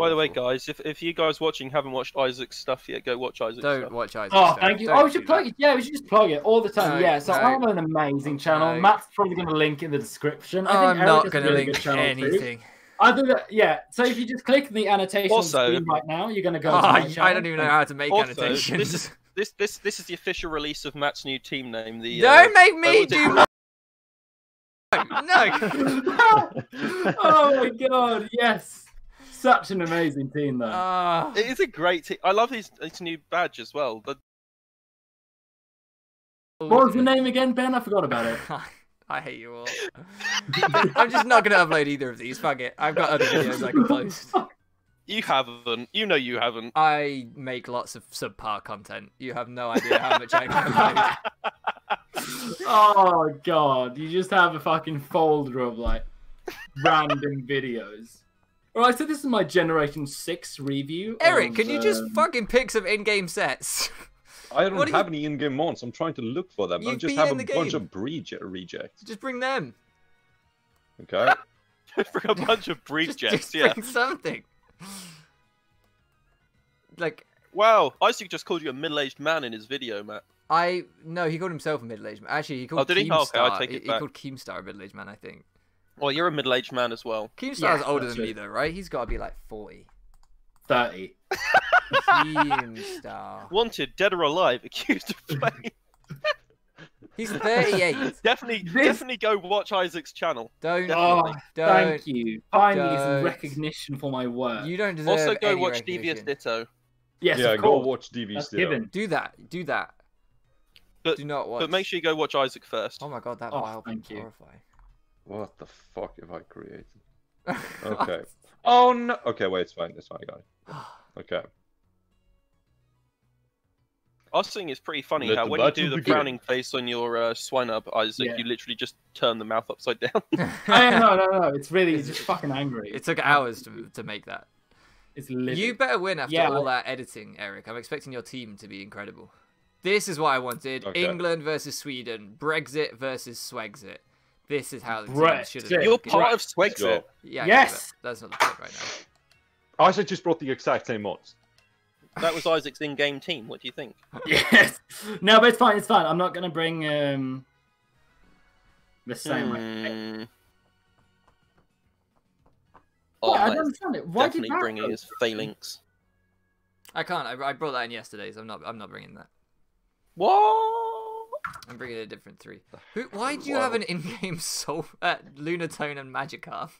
By the way, guys, if, if you guys watching haven't watched Isaac's stuff yet, go watch Isaac's Don't stuff. watch Isaac. Oh, stuff. thank you. Don't Oh, we should plug that. it. Yeah, we should just plug it all the time. No, yeah, so no. I'm on an amazing channel. No. Matt's probably going to link in the description. I I'm think not a going to really link good channel too. anything. I think that, yeah, so if you just click the annotation also, screen right now, you're going to go. Oh, to my I channel. don't even know how to make Also, annotations. this is this this this is the official release of Matt's new team name. The Don't uh, make me was it do called? my... No! oh my god! Yes, such an amazing team though. Ah. It is a great team. I love his, his new badge as well. The what was the name again, Ben? I forgot about it. I hate you all. I'm just not going to upload either of these. Fuck it. I've got other videos I can post. you haven't. You know you haven't. I make lots of subpar content. You have no idea how much I upload. oh god, you just have a fucking folder of like random videos. Alright, so this is my Generation 6 review. Eric, of, can you just um, fucking pick some in-game sets? I don't What do you- have any in-game mons. I'm trying to look for them. I You've just been have a bunch of breje- rejects. Just bring them. Okay. For a bunch of breed Just, just Yeah. bring something. Like Wow. Isaac just called you a middle-aged man in his video, Matt. I no, he called himself a middle-aged man. Actually, he called Oh, did he? Oh, okay, Keemstar. I take he, it he back. called Keemstar a middle-aged man. I think. Well, you're a middle-aged man as well. Keemstar's Yeah, older that's than me though, right? He's got to be like forty. 30. Keemstar. Wanted, dead or alive, accused of playing. He's thirty-eight. definitely, This- definitely go watch Isaac's channel. Don't. Oh, don't. thank you. Finally, some don't. recognition for my work. You don't deserve Also, go any watch recognition. Devious Ditto. yes, yeah, of go course. watch DV That's still. given. Do that. Do that. But- Do not watch. But make sure you go watch Isaac first. Oh my god, that Oh, wild thank you. horrifying. What the fuck have I created? Okay. Oh no. Okay, wait, it's fine. It's fine, guys. Okay. I was thinking it's pretty funny Let how when you do the begin. frowning face on your uh, swine up, Isaac, Yeah. you literally just turn the mouth upside down. Oh, no, no, no. It's really it's just fucking angry. It took hours to, to make that. It's livid. You better win after Yeah, all that editing, Eric. I'm expecting your team to be incredible. This is what I wanted: Okay. England versus Sweden, Brexit versus Swexit. This is how the team should have. Brexit. You're been. part of Let's Swexit. go. Yeah. Yes! but That's not the point right now. Isaac just brought the exact same mods. That was Isaac's in-game team. What do you think? Yes. No, but it's fine. It's fine. I'm not gonna bring um the same. way. Hmm. Yeah, Oh, I don't understand it. Why did definitely that bringing his through? phalanx. I can't. I, I brought that in yesterday, so I'm not. I'm not bringing that. What? I'm bringing a different three. Who? Why do you have an in-game soul, uh, Lunatone and Magikarp?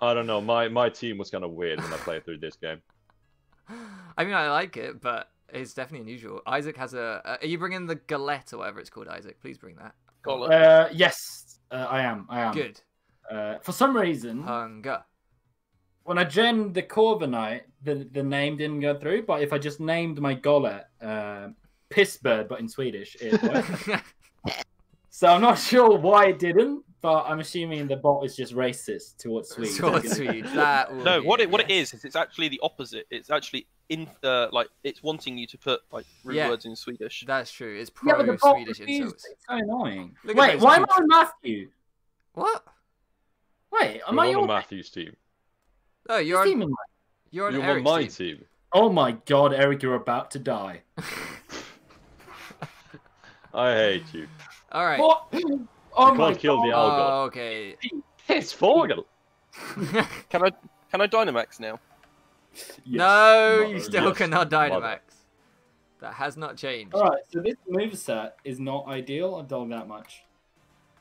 I don't know. My my team was kind of weird when I played through this game. I mean, I like it, but it's definitely unusual. Isaac has a. Uh, are you bringing the Golett or whatever it's called, Isaac? Please bring that. Collar. Uh, yes, uh, I am. I am. Good. Uh, for some reason, Hunger. when I joined the Corviknight, the the name didn't go through. But if I just named my Golett uh, Pissbird, but in Swedish, it worked. So I'm not sure why it didn't. But I'm assuming the bot is just racist towards Swedes. Towards Swedes. That No, be what it what yes. it is is it's actually the opposite. It's actually in uh, like it's wanting you to put like rude Yeah. words in Swedish. That's true. It's Yeah, but Swedish insults. It's so annoying. Look Wait, why two am I on Matthew? What? Wait, am You're I on your Matthew's team. No, you're team? on, in- you're on You're on my team. team. Oh my god, Eric, you're about to die. I hate you. All right. What? Oh You my can't kill the god. Oh, okay. It's Fogel. Can I can I Dynamax now? Yes. no, Mother- you still yes, cannot mother. Dynamax. That has not changed. Alright, so this moveset is not ideal, I'll tell you that much.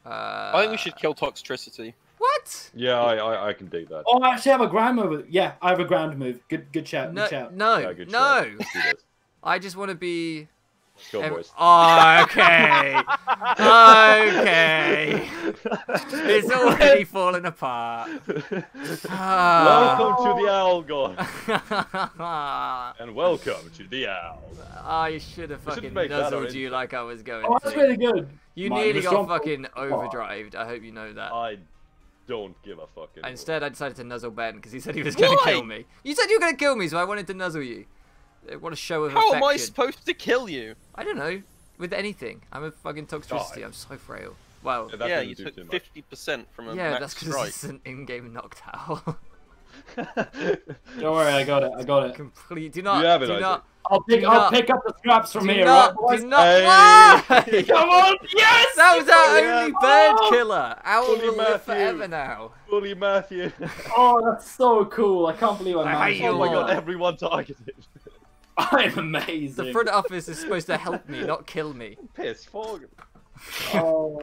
Uh, I think we should kill Toxtricity. What? Yeah, I, I I can dig that. Oh, I actually have a ground move. Yeah, I have a ground move. Good good shout. No, Good shout. no, Yeah, good no. shout. Let's do this. I just want to be. Go, ev- boys. Oh, okay. okay. It's already falling apart. Ah. welcome to the Owl God, Ah, and welcome to the Owl. I should have fucking make that our nuzzled you like I was going Oh, that's to. really good. You Mine nearly got strong- fucking overdrived. I hope you know that. I don't give a fuck. anymore. Instead, I decided to nuzzle Ben because he said he was going to kill me. You said you were going to kill me, so I wanted to nuzzle you. What a show of How affection. am I supposed to kill you? I don't know. With anything. I'm a fucking Toxtricity. Die. I'm so frail. Well, Yeah, yeah, you took fifty percent from a yeah, max that's because strike. it's an in-game knocked out. Don't worry, I got it. I got it. Complete. Do not. You have it, do Isaac. not. I'll pick. Do I'll not- pick up the scraps from Do here. not. right. Do not. Hey. Why? Come on! Yes. That was our Yeah. only bird Oh! killer. Owl Fully will live Matthew. forever now. Bully Matthew. Oh, that's so cool! I can't believe I I managed. hate you oh my god, everyone targeted. I'm amazing. The front office is supposed to help me, not kill me. Piss, fog. Oh.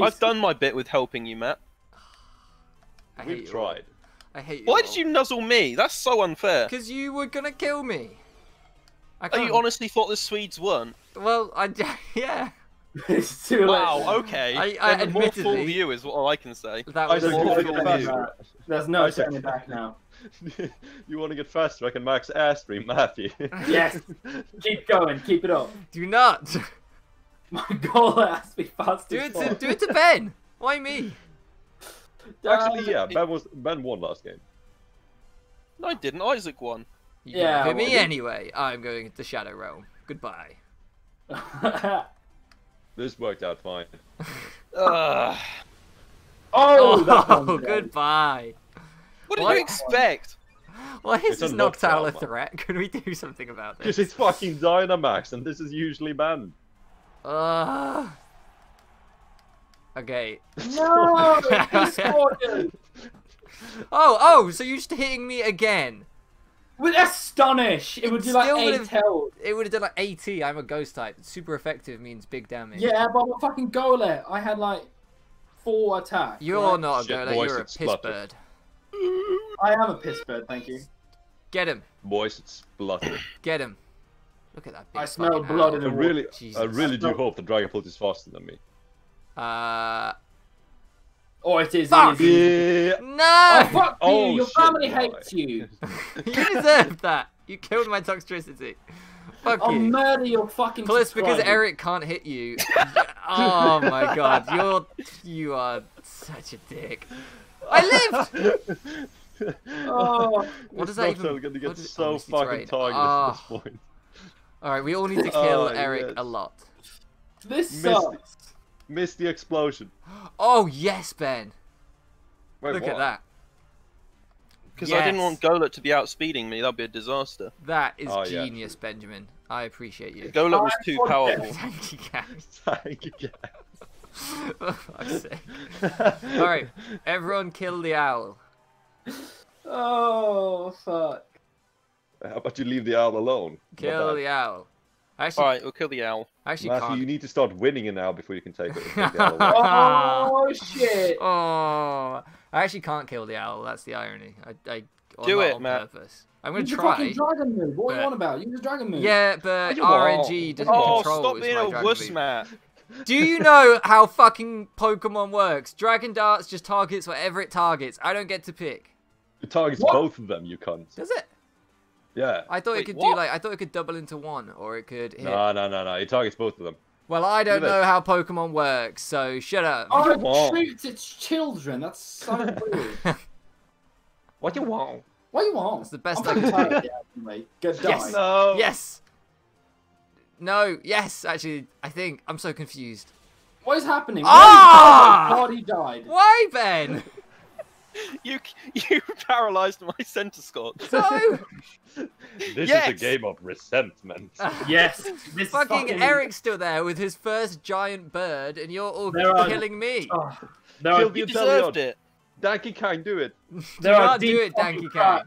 I've done my bit with helping you, Matt. I We've you all. tried. I hate you. Why did you nuzzle me? That's so unfair. Because you were gonna kill me. I Oh, can't. you honestly thought the Swedes won? Well, I yeah. it's too late. Wow, okay. I- I then the more full admittedly- view is all I can say. That was Isaac, more you want to full get view. faster? There's no Isaac. turning back now. you want to get faster? I can max air stream Matthew. Yes. Keep going. Keep it up. Do not My goal has to be faster. do it to do it to Ben. Why me? Actually, yeah, uh, Ben was Ben won last game. No, I didn't. Isaac won. You Yeah, For me anyway. I'm going to Shadow Realm. Goodbye. This worked out fine. Ugh. oh, that Oh, one's dead. goodbye. What did What? you expect? Why is It's a this Noctowl a threat? Can we do something about this? Because it's fucking Dynamax, and this is usually banned. Uh... Okay. No, he scored. Oh, oh, so you're just hitting me again. With astonish, it would do like Still eight would've- health. It would have done like 80. I'm a ghost type. Super effective means big damage. Yeah, but I'm a fucking goalie. I had like four attacks. You're right? not a Shit, golem, boys, you're a piss splutter. bird. I am a piss bird, thank you. Get him. Boys, it's bloody. Get him. Look at that big I smell blood owl. in I the really, Jesus. I really do hope the Dragapult is faster than me. Uh... Oh, it is. Fuck! It is. Yeah. No! Oh, fuck Oh, you! Your shit, family why? hates you. you deserved that. You killed my Toxtricity. Fuck I'll you. murder your fucking. Plus, because. Eric can't hit you. oh my god, you're you are such a dick. I lived. Oh, What does This that even- gonna get what so oh, fucking Terrain. targeted Ah. at this point. All right, we all need to kill Oh, Eric yes. a lot. this Missed sucks. Missed the explosion. Oh yes, Ben. Wait, Look what? at that. Because I didn't want Golett to be outspeeding me. That'd be a disaster. That is Oh, yeah. genius, Benjamin. I appreciate you. Golett was too powerful. Thank you, guys. Thank you, For fuck's sake. guys. All right, everyone, kill the owl. Oh fuck. How about you leave the owl alone? Kill the owl. Actually, All right, we'll kill the owl. I actually Matthew, can't. you need to start winning an owl before you can take it. take the owl. Oh shit. Oh, I actually can't kill the owl. That's the irony. I, I Do it, on Matt. purpose. I'm gonna Use your try. fucking dragon move. What are you on about? Use the dragon move. Yeah, but you won't. RNG doesn't Oh, control stop being a wuss, move. Matt. Do you know how fucking Pokemon works? Dragon Darts just targets whatever it targets. I don't get to pick. It targets What? both of them, you cunt. Does it? Yeah. I thought it could what? do like I thought it could double into one, or it could hit. No, no, no, no. It targets both of them. Well, I don't know how Pokemon works, so shut up. Oh, You it won't. treats its children. That's so weird. What do you want? What do you want? It's the best I'm I can fucking do. tired, yeah, anyway. Go die. Yes. No. Yes. No. Yes. Actually, I think I'm so confused. What is happening? Ah! Oh god, he died. Why, Ben? You you paralyzed my Centiskorch. So This Yes. is a game of resentment. Yes. This is fucking Eric's still there with his first giant bird, and you're all There are- killing me. Oh, there are, You deserved it. Donkey Kong, do it. there Do are not do it, fucking Danky Kang.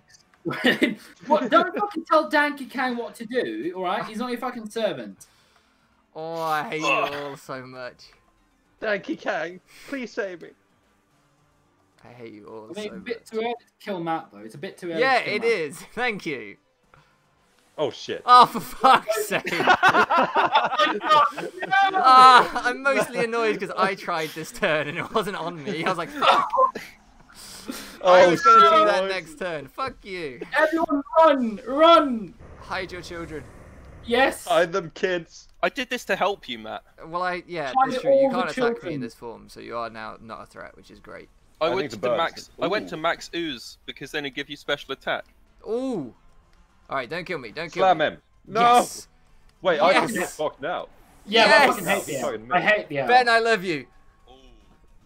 Cracks. what, don't fucking tell Danky Kang what to do, alright? He's not your fucking servant. Oh, I hate you all so much. Donkey Kong, please save me. I hate you all I mean, so it's a much. bit too early to kill Matt, though. It's a bit too early Yeah, to kill it Matt. is. Thank you. Oh shit. Oh, for fuck's sake. Ah, I'm mostly annoyed because I tried this turn and it wasn't on me. I was like, fuck. Oh, I Oh, was going to do that next turn. Fuck you. Everyone run! Run! Hide your children. Yes! Hide them, kids. I did this to help you, Matt. Well, I, yeah, Hide it's true. You can't attack me in this form, so you are now not a threat, which is great. I, I went to the the birds- max. I went to max ooze because then it give you special attack. Ooh. Alright, don't kill me. Don't kill Slam me. him. No. Yes. Wait, I can Yes. get fucked now. yeah, Yes! I fucking hate the Fucking I hate the owl. Ben, I love you.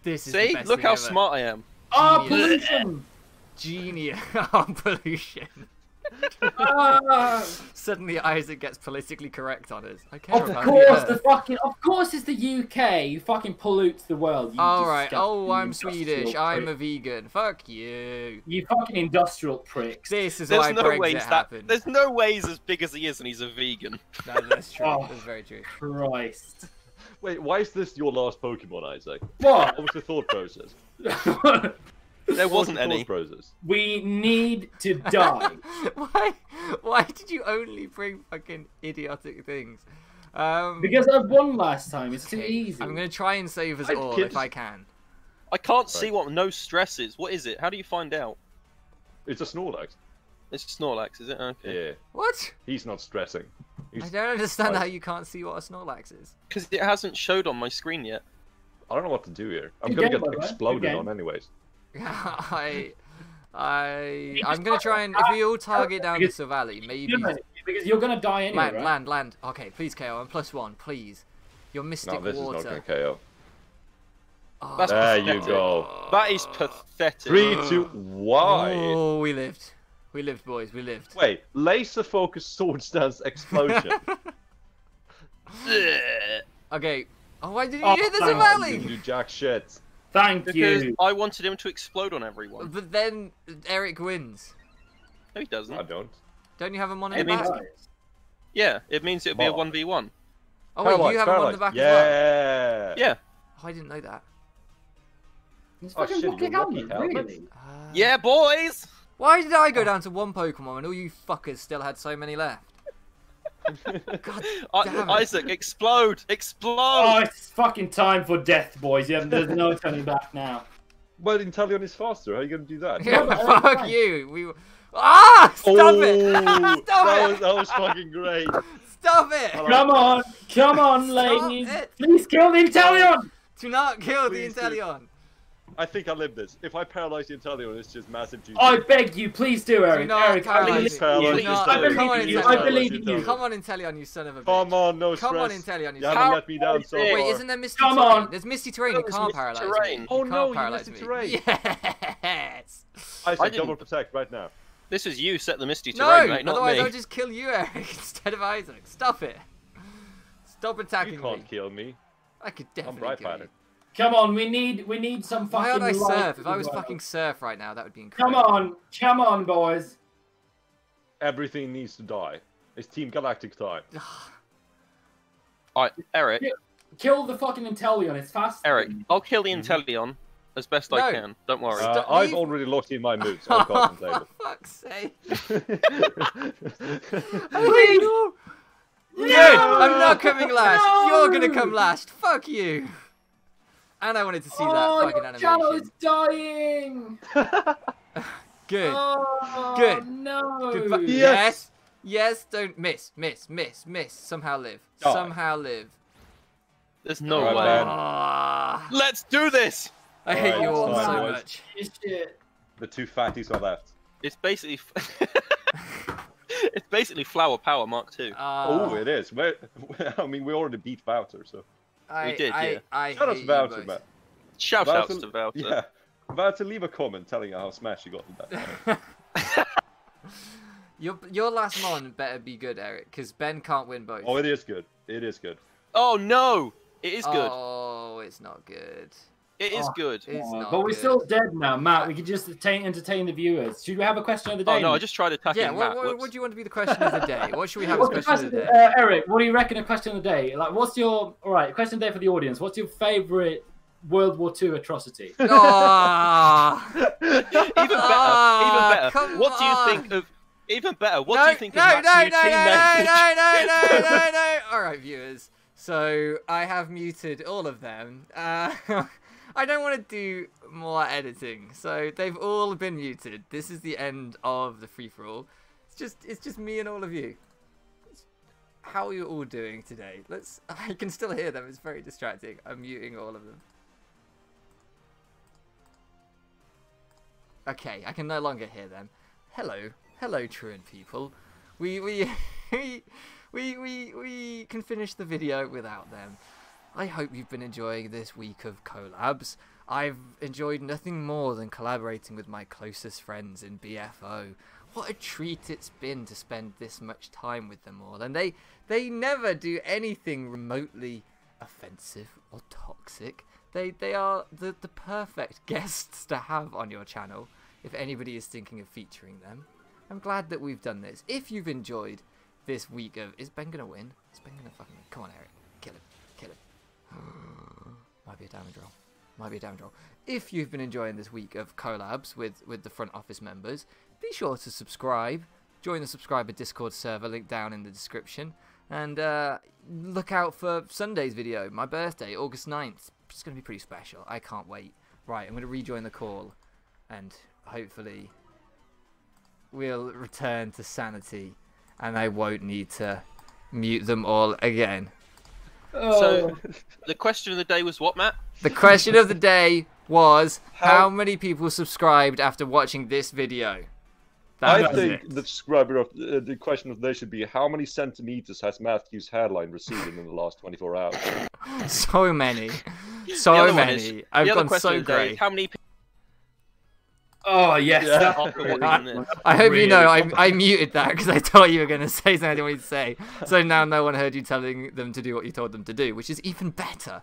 This is the See, best look thing how ever. smart I am. Oh, pollution! Genius. Oh, pollution. Ah, Suddenly Isaac gets politically correct on us. I care of about course, the the fucking, of course, it's the UK. You fucking pollutes the world. You All right. Oh, I'm industrial Swedish. I'm a vegan. Fuck you. You fucking industrial pricks. This is There's why no Brexit ways that happened. there's no ways as big as he is, and he's a vegan. No, that's true. Oh. That's very true. Christ. Wait, why is this your last Pokemon, Isaac? What? What was the thought process? There was wasn't any. Thought process. we need to die. why? Why did you only bring fucking idiotic things? Um, Because I've won last time. It's too easy. I'm gonna try and save us I all can't- if I can. I can't see what no stress is. What is it? How do you find out? It's a Snorlax. It's a Snorlax, is it? Okay. Yeah, What? he's not stressing. I don't understand Right. how you can't see what a Snorlax is. Because it hasn't showed on my screen yet. I don't know what to do here. I'm Good gonna get by the way. Good exploded game. on anyways. I, I, I'm gonna try and if we all target down the Valley, maybe because you're gonna die anyway, land, right? land, land. Okay, please KO. I'm plus one, please. Your mystic No, this is water. not gonna KO. Oh, ah. That's There you go. That is pathetic. Three, two, why? Oh, we lived. We lived, boys. We lived. Wait, laser focus sword stance explosion. Okay. Oh, why did you Oh, hit the thank you didn't do jack shit. Thank Because you. I wanted him to explode on everyone. But then Eric wins. No, he doesn't. I don't. Don't you have him on I in the mean- back? Yeah, it means it'd be a one v one. Oh wait, Paralyzed, you have him on the paralyzed. back as well. yeah. Yeah, Oh, I didn't know that. It's Oh, fucking shit, Rocky you're Helmet, Helmet. really? Uh, yeah, boys. Why did I go down to one Pokemon and all you fuckers still had so many left? God damn it. Isaac, explode, explode. Oh, it's fucking time for death, boys. Yeah, there's no turning back now. Well, the Inteleon is faster. How are you gonna do that? Yeah, but fuck fine. you. We. Ah! Stop oh, it! that Stop was it! that was fucking great. Stop it! Come on, come on, Stop ladies. it. Please kill the Inteleon. Do not kill Please the do. Inteleon. I think I live this. If I paralyze the Inteleon, it's just massive juice. I beg you, please do, Eric. not Eric, I paralyze believe it. in Paralyze you. it. I I come on, believe in you. I believe you. Come on, Inteleon, you son of a bitch. Come on, no stress. Come on, Inteleon, you You haven't let me down so Wait, far. Wait, isn't there misty Come terrain? on. There's misty terrain. You can't paralyze terrain. me. Oh, you no, can't you paralyze misty me. terrain. Yes. I I double protect right now. This is you set the misty No, terrain, mate, not otherwise me. I'll just kill you, Eric, instead of Isaac. Stop it. Stop attacking me. You can't me. kill me. I could definitely I'm definitely right kill about you. It. Come on, we need we need some fucking. Why aren't I surf? If I was world. fucking surf right now, that would be incredible. Come on, come on, boys. Everything needs to die. It's Team Galactic time. Alright, Eric, Kill the fucking Inteleon, It's fast. Eric, I'll kill the Inteleon as best No. I can. Don't worry. Uh, I've already locked in my moves. I'll concentrate. For fuck's sake. it. Please. No! I'm not coming last. You're gonna come last. Fuck you. And I wanted to see oh, that fucking your channel is dying. Good. Oh, Good. No. Goodbye- Yeah. Yes. Yes. Don't miss. Miss. Miss. Miss. Somehow live. Die. Somehow live. There's no Alright, way. man. Ah, Let's do this! I hate Alright, you all so boys. much. Shit. the two fatties are left. It's basically. it's basically Flower Power Mark II. Ah, oh, it is. We're, I mean, we already beat Bowser, so. I, did, I, yeah. I Shout out to you Bowser, both. man. Shout Bowser- outs to Bowser. Yeah. Bowser, leave a comment telling how smash you got in that. Your your last mon better be good, Eric, because Ben can't win both. oh, it is good. It is good. Oh no! It is good. Oh, it's not good. It is Oh. good. Oh, but we're good. still dead now, Matt. We could just entertain, entertain the viewers. Should we have a question of the day? Oh no! I just tried attacking Yeah, what, Matt. what, whoops. what do you want to be the question of the day? What should we have as What's question of the day? uh, Eric? What do you reckon? A question of the day. Like, what's your all right? Question of the day for the audience. What's your favorite World War II atrocity? Ah, even better. Ah, even better. What do you on. think of? Even better. What no, do you think no, of no, Matt's no, new no, team no, name? no, no, no, no, no. All right, viewers. So I have muted all of them. Uh, I don't want to do more editing, so they've all been muted. This is the end of the free for all. It's just, it's just me and all of you. How are you all doing today? Let's. I can still hear them. It's very distracting. I'm muting all of them. Okay, I can no longer hear them. Hello, hello, truant people. We we we we we we can finish the video without them. I hope you've been enjoying this week of collabs. I've enjoyed nothing more than collaborating with my closest friends in BFO. What a treat it's been to spend this much time with them all. And they they never do anything remotely offensive or toxic. They they are the, the perfect guests to have on your channel if anybody is thinking of featuring them. I'm glad that we've done this. If you've enjoyed this week of is Ben gonna win? Is Ben gonna fucking win? Come on, Eric. Kill him. Kill him. Might be a damage roll. Might be a damage roll. If you've been enjoying this week of collabs with, with the front office members, be sure to subscribe. Join the subscriber Discord server, link down in the description. And uh, look out for Sunday's video, my birthday, August 9th. It's going to be pretty special. I can't wait. Right, I'm going to rejoin the call. And hopefully we'll return to sanity. And I won't need to mute them all again. So the question of the day was what, Matt? The question of the day was how, How- many people subscribed after watching this video? That I think it. the subscriber of uh, the question of the day should be how many centimeters has Matthew's hairline receded in the last 24 hours? so many, so many. is- I've the other gone question so of is great. How many people Oh yes, Yeah. that- after watching this? I hope you know I, I muted that because I thought you were going to say something I didn't want to say. So now no one heard you telling them to do what you told them to do, which is even better.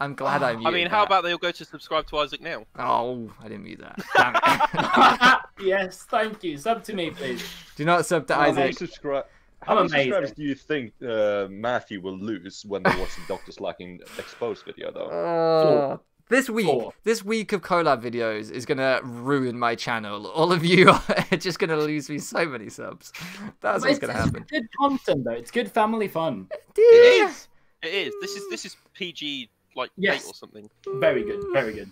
I'm glad I muted I mean, how that. about they all go to subscribe to Isaac now? Oh, I didn't mute that. Yes, thank you. Sub to me, please. do not sub to How many, Isaac. subscri- how I'm many subscribers do you think uh, Matthew will lose when they watch the Doctor Slaking exposed video, though? Oh, this week, Four. this week of collab videos is gonna ruin my channel. All of you are just gonna lose me so many subs. That's what's It's, gonna it's happen. good content though. It's good family fun. It is. It is. This is this is PG like Yes. eight or something. Very good. Very good.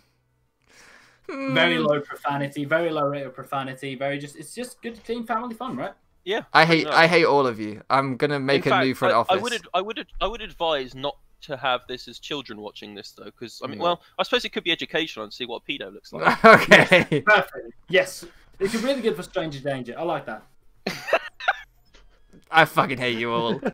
Very Hmm. low profanity. Very low rate of profanity. Very just. It's just good, clean family fun, right? Yeah. I hate, no. I hate all of you. I'm gonna make In a fact, new front I, office. I would, ad- I would, ad- I would advise not to have this as children watching this though, because I mean, No. well, I suppose it could be educational and see what a pedo looks like. okay. Perfect. Yes. It's really good for stranger danger. I like that. I fucking hate you all.